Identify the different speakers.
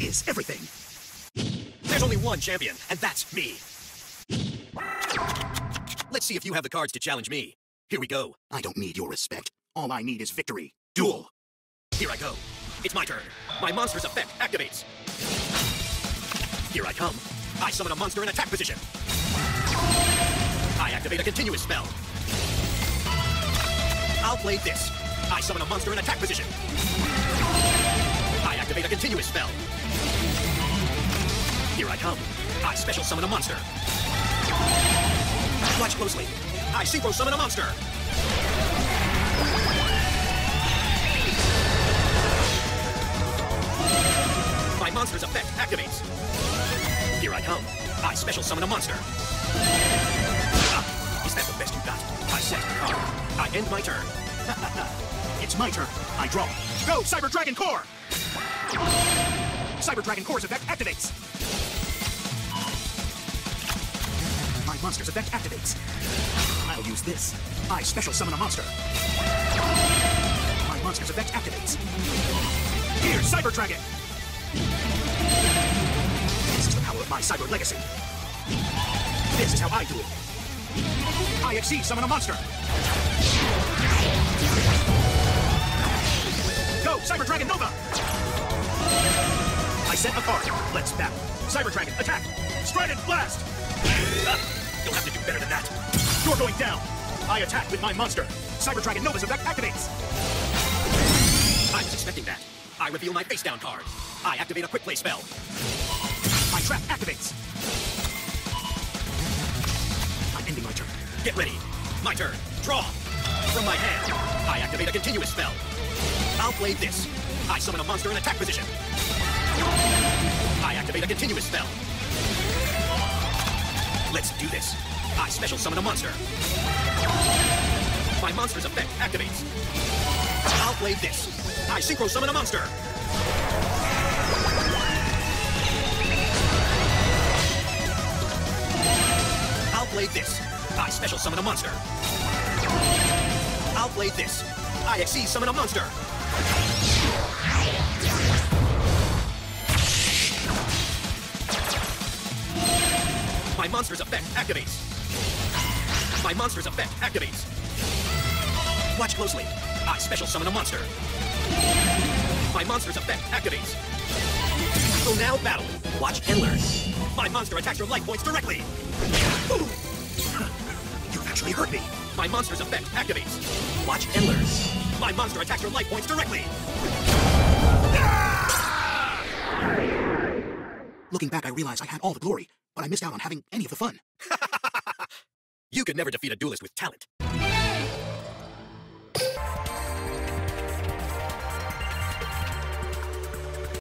Speaker 1: is everything.
Speaker 2: There's only one champion, and that's me. Let's see if you have the cards to challenge me. Here we go.
Speaker 1: I don't need your respect. All I need is victory. Duel!
Speaker 2: Here I go. It's my turn. My monster's effect activates. Here I come. I summon a monster in attack position. I activate a continuous spell. I'll play this. I summon a monster in attack position. I activate a continuous spell. Here I come. I special summon a monster. Watch closely. I synchro summon a monster. My monster's effect activates. Here I come. I special summon a monster. Ah, is that the best you got? I set a card. I end my turn.
Speaker 1: it's my turn. I draw. Go, Cyber Dragon Core! Cyber Dragon Core's effect activates. My monster's effect activates. I'll use this. I special summon a monster. My monster's effect activates. Here, Cyber Dragon! This is the power of my cyber legacy. This is how I do it. I Xyz summon a monster. Go, Cyber Dragon Nova! I set a card. Let's battle. Cyber Dragon, attack! Strident Blast!
Speaker 2: Ah, you'll have to do better than that.
Speaker 1: You're going down. I attack with my monster. Cyber Dragon Nova's effect activates.
Speaker 2: I was expecting that. I reveal my face down card. I activate a quick play spell.
Speaker 1: My trap activates. I'm ending my turn.
Speaker 2: Get ready. My turn. Draw. From my hand, I activate a continuous spell. I'll play this. I summon a monster in attack position. Activate a continuous spell. Let's do this. I special summon a monster. My monster's effect activates. I'll play this. I synchro summon a monster. I'll play this. I special summon a monster. I'll play this. I Xyz summon a monster. My monster's effect activates. My monster's effect activates. Watch closely. I special summon a monster. My monster's effect activates. So now battle. Watch and learn. My monster attacks your life points directly.
Speaker 1: You actually hurt me.
Speaker 2: My monster's effect activates. Watch and learn. My monster attacks your life points directly.
Speaker 1: Looking back, I realize I had all the glory, but I missed out on having any of the fun.
Speaker 2: you could never defeat a duelist with talent.